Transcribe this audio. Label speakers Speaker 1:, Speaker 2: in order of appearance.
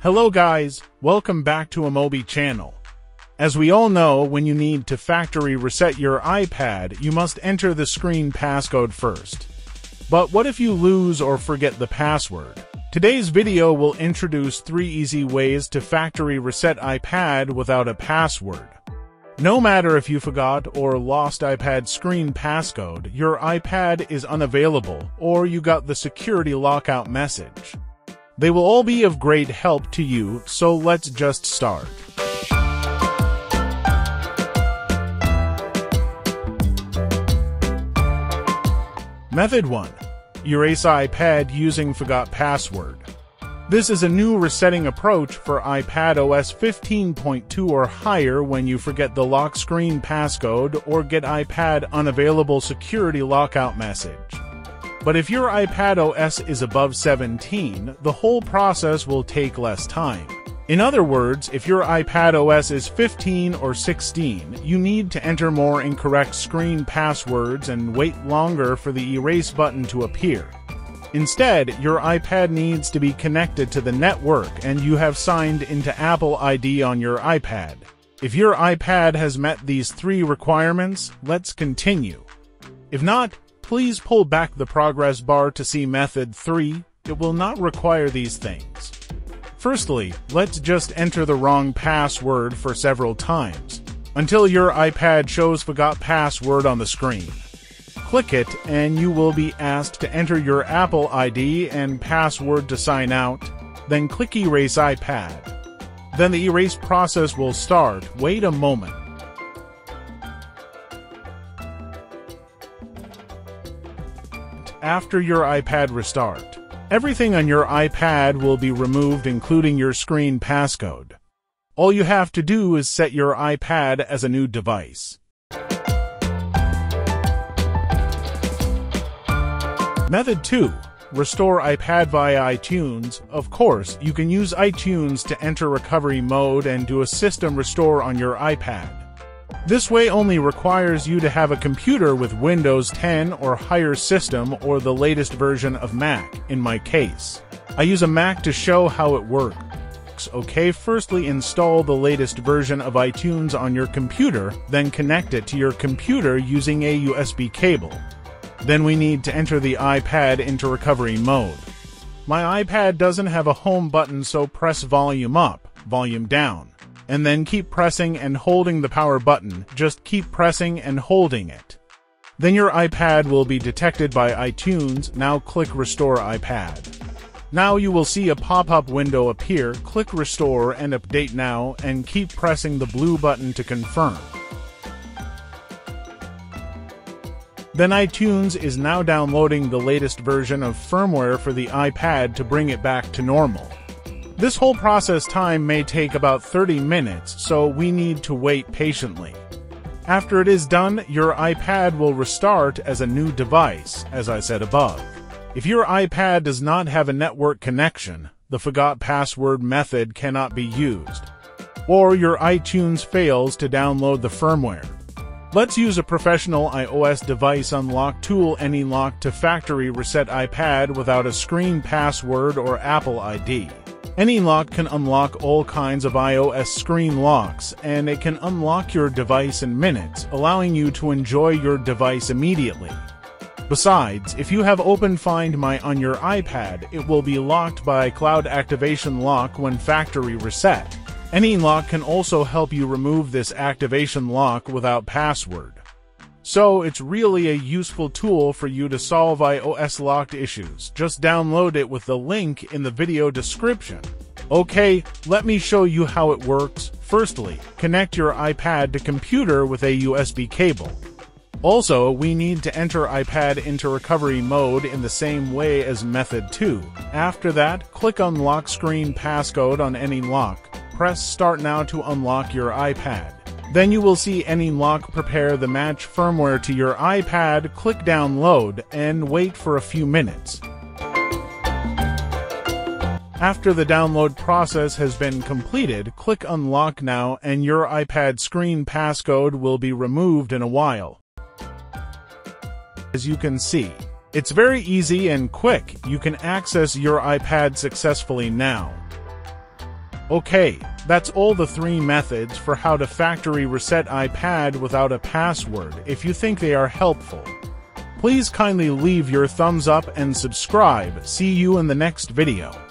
Speaker 1: Hello guys, welcome back to iMobie channel. As we all know, when you need to factory reset your iPad, you must enter the screen passcode first. But what if you lose or forget the password? Today's video will introduce three easy ways to factory reset iPad without a password. No matter if you forgot or lost iPad screen passcode, your iPad is unavailable or you got the security lockout message. They will all be of great help to you, so let's just start. Method 1. Erase iPad using forgot password. This is a new resetting approach for iPad OS 15.2 or higher when you forget the lock screen passcode or get iPad unavailable security lockout message. But if your iPad OS is above 17, the whole process will take less time. In other words, if your iPad OS is 15 or 16, you need to enter more incorrect screen passwords and wait longer for the erase button to appear. Instead, your iPad needs to be connected to the network and you have signed into Apple ID on your iPad. If your iPad has met these three requirements, let's continue. If not, please pull back the progress bar to see method 3. It will not require these things. Firstly, let's just enter the wrong password for several times, until your iPad shows forgot password on the screen. Click it and you will be asked to enter your Apple ID and password to sign out, then click Erase iPad. Then the erase process will start. Wait a moment. After your iPad restart, everything on your iPad will be removed including your screen passcode. All you have to do is set your iPad as a new device. Method 2. Restore iPad via iTunes. Of course, you can use iTunes to enter recovery mode and do a system restore on your iPad. This way only requires you to have a computer with Windows 10 or higher system or the latest version of Mac, in my case. I use a Mac to show how it works. Okay, firstly install the latest version of iTunes on your computer, then connect it to your computer using a USB cable. Then we need to enter the iPad into recovery mode. My iPad doesn't have a home button, so press volume up, volume down, and then keep pressing and holding the power button. Just keep pressing and holding it. Then your iPad will be detected by iTunes. Now click Restore iPad. Now you will see a pop-up window appear. Click Restore and Update Now and keep pressing the blue button to confirm. Then iTunes is now downloading the latest version of firmware for the iPad to bring it back to normal. This whole process time may take about 30 minutes, so we need to wait patiently. After it is done, your iPad will restart as a new device, as I said above. If your iPad does not have a network connection, the forgot password method cannot be used. Or your iTunes fails to download the firmware. Let's use a professional iOS device unlock tool AnyUnlock to factory reset iPad without a screen password or Apple ID. AnyUnlock can unlock all kinds of iOS screen locks, and it can unlock your device in minutes, allowing you to enjoy your device immediately. Besides, if you have Open Find My on your iPad, it will be locked by iCloud Activation Lock when factory reset. AnyUnlock can also help you remove this activation lock without password. So it's really a useful tool for you to solve iOS locked issues. Just download it with the link in the video description. Okay, let me show you how it works. Firstly, connect your iPad to computer with a USB cable. Also, we need to enter iPad into recovery mode in the same way as method 2. After that, click on lock screen passcode on AnyUnlock. press Start Now to unlock your iPad. Then you will see AnyUnlock prepare the match firmware to your iPad, click Download, and wait for a few minutes. After the download process has been completed, click Unlock Now and your iPad screen passcode will be removed in a while. As you can see, it's very easy and quick. You can access your iPad successfully now. Okay, that's all the three methods for how to factory reset iPad without a password if you think they are helpful. Please kindly leave your thumbs up and subscribe. See you in the next video.